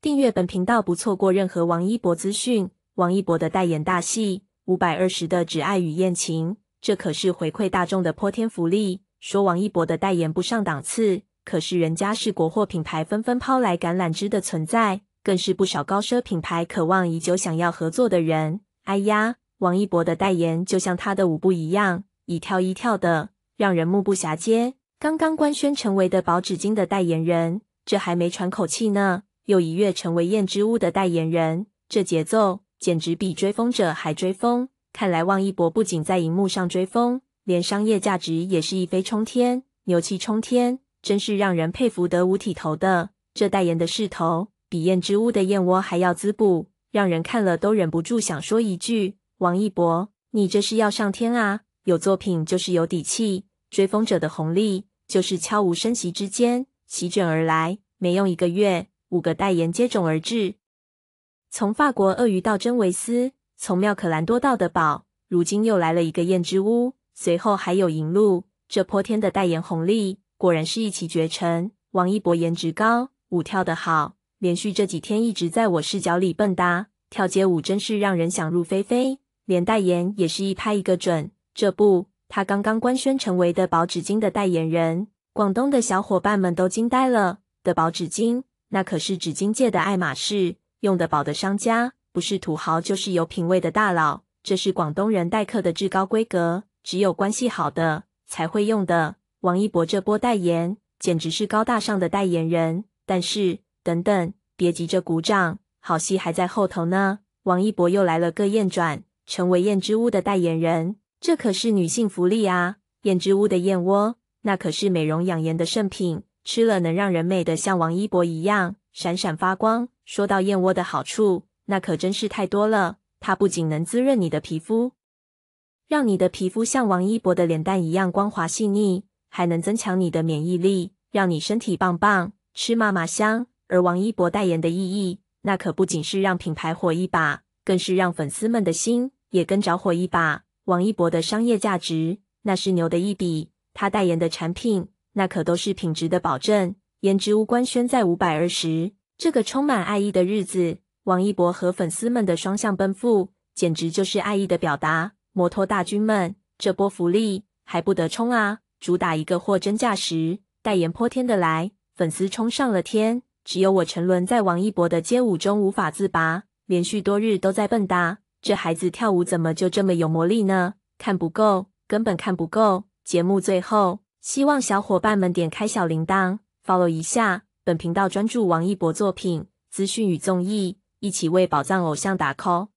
订阅本频道，不错过任何王一博资讯。王一博的代言大戏，五百二十的只爱与艳情，这可是回馈大众的泼天福利。说王一博的代言不上档次，可是人家是国货品牌纷纷抛来橄榄枝的存在，更是不少高奢品牌渴望已久想要合作的人。哎呀，王一博的代言就像他的舞步一样，一跳一跳的，让人目不暇接。刚刚官宣成为的薄纸巾的代言人，这还没喘口气呢。又一跃成为燕之屋的代言人，这节奏简直比追风者还追风。看来王一博不仅在荧幕上追风，连商业价值也是一飞冲天、牛气冲天，真是让人佩服得五体投地。这代言的势头，比燕之屋的燕窝还要滋补，让人看了都忍不住想说一句：王一博，你这是要上天啊！有作品就是有底气，追风者的红利就是悄无声息之间席卷而来，没用一个月。五个代言接踵而至，从法国鳄鱼到真维斯，从妙可蓝多到的宝，如今又来了一个燕之屋，随后还有银鹭，这泼天的代言红利果然是一骑绝尘。王一博颜值高，舞跳得好，连续这几天一直在我视角里蹦跶，跳街舞真是让人想入非非，连代言也是一拍一个准。这不，他刚刚官宣成为的宝纸巾的代言人，广东的小伙伴们都惊呆了。的宝纸巾。那可是纸巾界的爱马仕，用的宝的商家不是土豪就是有品位的大佬，这是广东人待客的至高规格，只有关系好的才会用的。王一博这波代言简直是高大上的代言人，但是等等，别急着鼓掌，好戏还在后头呢。王一博又来了个燕转，成为燕之屋的代言人，这可是女性福利啊！燕之屋的燕窝，那可是美容养颜的圣品。吃了能让人美得像王一博一样闪闪发光。说到燕窝的好处，那可真是太多了。它不仅能滋润你的皮肤，让你的皮肤像王一博的脸蛋一样光滑细腻，还能增强你的免疫力，让你身体棒棒，吃嘛嘛香。而王一博代言的意义，那可不仅是让品牌火一把，更是让粉丝们的心也跟着火一把。王一博的商业价值，那是牛的一笔。他代言的产品。那可都是品质的保证。颜值无官宣在五百二十，这个充满爱意的日子，王一博和粉丝们的双向奔赴，简直就是爱意的表达。摩托大军们，这波福利还不得冲啊！主打一个货真价实，代言泼天的来，粉丝冲上了天。只有我沉沦在王一博的街舞中无法自拔，连续多日都在蹦跶。这孩子跳舞怎么就这么有魔力呢？看不够，根本看不够。节目最后。希望小伙伴们点开小铃铛，follow 一下本频道，专注王一博作品资讯与综艺，一起为宝藏偶像打 call。